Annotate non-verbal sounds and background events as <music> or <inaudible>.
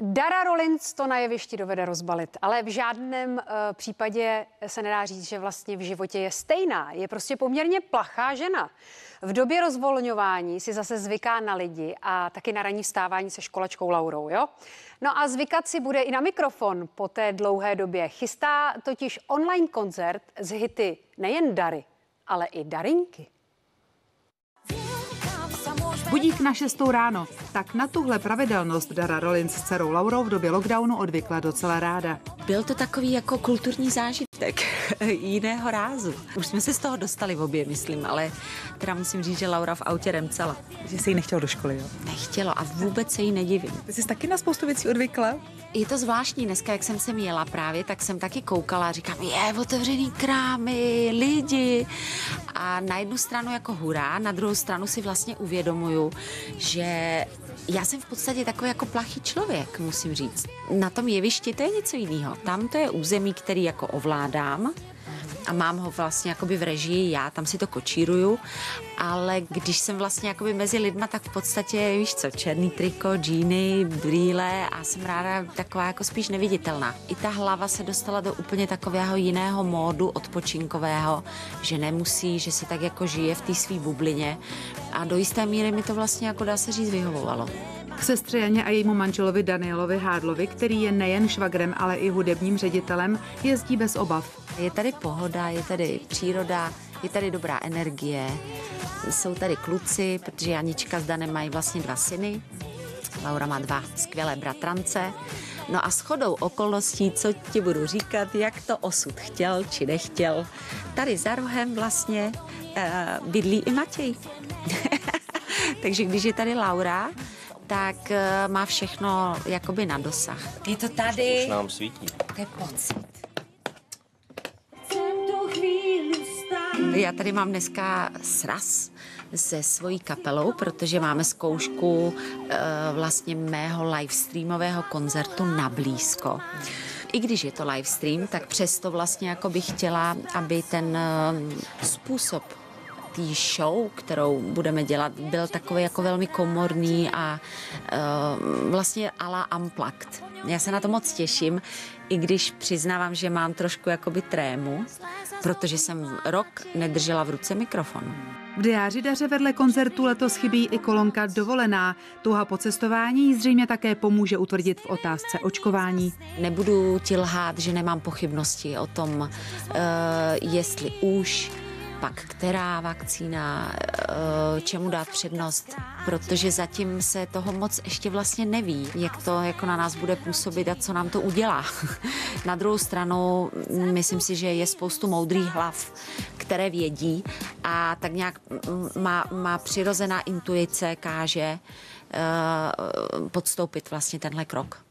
Dara Rollins to na jevišti dovede rozbalit, ale v žádném uh, případě se nedá říct, že vlastně v životě je stejná. Je prostě poměrně plachá žena. V době rozvolňování si zase zvyká na lidi a taky na ranní vstávání se školačkou Laurou, jo? No a zvykat si bude i na mikrofon po té dlouhé době. Chystá totiž online koncert z hity nejen Dary, ale i Darinky. Budík na šestou ráno. Tak na tuhle pravidelnost Dara Rollins s dcerou Laurou v době lockdownu odvykla docela ráda. Byl to takový jako kulturní zážitek <laughs> jiného rázu. Už jsme se z toho dostali v obě, myslím, ale teda musím říct, že Laura v autě remcela. Že si ji nechtěla do školy, jo? Nechtělo a vůbec se jí nedivím. Ty jsi taky na spoustu věcí odvykla? Je to zvláštní. Dneska, jak jsem sem jela právě, tak jsem taky koukala a říkám, je, otevřený krámy, lidi. A na jednu stranu jako hurá, na druhou stranu si vlastně uvědomuju, že já jsem v podstatě takový jako plachý člověk, musím říct. Na tom jevišti to je něco jiného. Tam to je území, který jako ovládám, a mám ho vlastně jakoby v režii já, tam si to kočíruju, ale když jsem vlastně jakoby mezi lidma, tak v podstatě, víš co, černý triko, džíny, brýle a jsem ráda taková jako spíš neviditelná. I ta hlava se dostala do úplně takového jiného módu odpočinkového, že nemusí, že si tak jako žije v té své bublině a do jisté míry mi to vlastně jako dá se říct vyhovovalo. K sestře Janě a jejímu manželovi Danielovi Hádlovi, který je nejen švagrem, ale i hudebním ředitelem, jezdí bez obav. Je tady pohoda, je tady příroda, je tady dobrá energie, jsou tady kluci, protože Janička s Danem mají vlastně dva syny, Laura má dva skvělé bratrance. No a s chodou okolností, co ti budu říkat, jak to osud chtěl či nechtěl, tady za rohem vlastně uh, bydlí i Matěj. <laughs> Takže když je tady Laura, tak uh, má všechno jakoby na dosah. Je to tady. Už nám svítí. To je pocit. Já tady mám dneska sraz se svojí kapelou, protože máme zkoušku e, vlastně mého livestreamového koncertu na blízko. I když je to livestream, tak přesto vlastně jako bych chtěla, aby ten e, způsob té show, kterou budeme dělat, byl takový jako velmi komorný a uh, vlastně ala unplugged. Já se na to moc těším, i když přiznávám, že mám trošku jakoby trému, protože jsem rok nedržela v ruce mikrofon. V diáři Daře vedle koncertu letos chybí i kolonka dovolená. Tuha po cestování zřejmě také pomůže utvrdit v otázce očkování. Nebudu ti lhát, že nemám pochybnosti o tom, uh, jestli už pak která vakcína, eh, čemu dát přednost, protože zatím se toho moc ještě vlastně neví, jak to jako na nás bude působit a co nám to udělá. <laughs> Na druhou stranu, myslím si, že je spoustu moudrých hlav, které vědí a tak nějak má, má přirozená intuice káže uh, podstoupit vlastně tenhle krok.